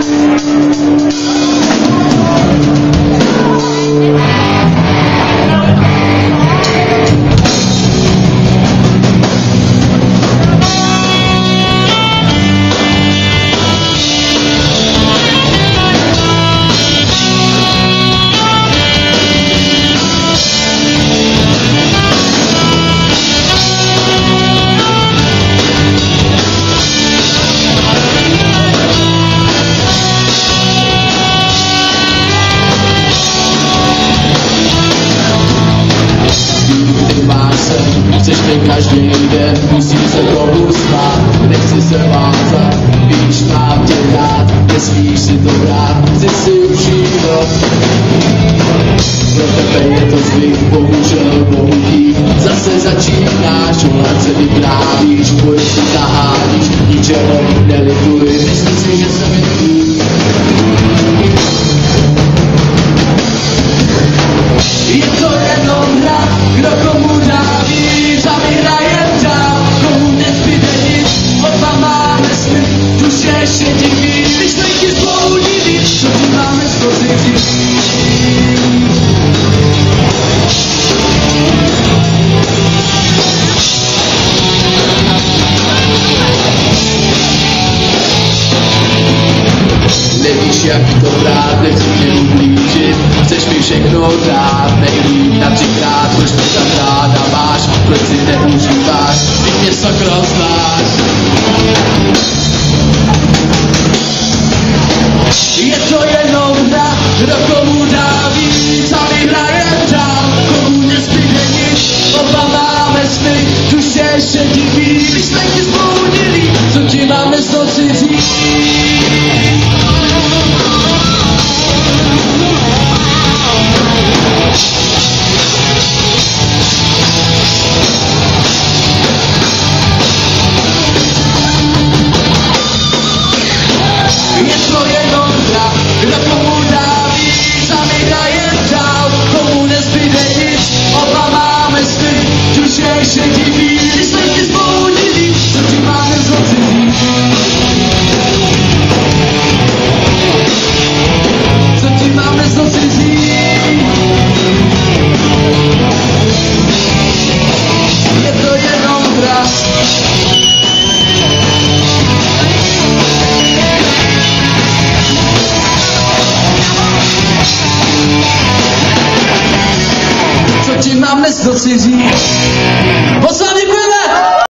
Gracias. Chceš mě každý den, musím se trochu smát Nechci se vázat, víš, mám tě rád. Nesmíš si to brát, chci si užívat Pro tebe je to zvyk, bohužel bohutý. Zase začínáš, o se vyprávíš Boj si zaháníš, ničeho nelituji Myslím si, že se mi ciągle Gro komuna i zabierają za Komunę zbyt odłamane sny. Tu się siedzi mi Myślejki z południli, przeżywamy z pozycji Lewisz jak to prawdę, czy nie lubisz chceš mi všechno dát, nejlíp na třikrát, proč to tak ráda máš, proč si neužíváš, ty mě sakra znáš. Je to jenom hra, kdo komu dá víc a vyhraje dál, komu nezbyde nic, oba máme sny, duše ještě deixa de mim. Você me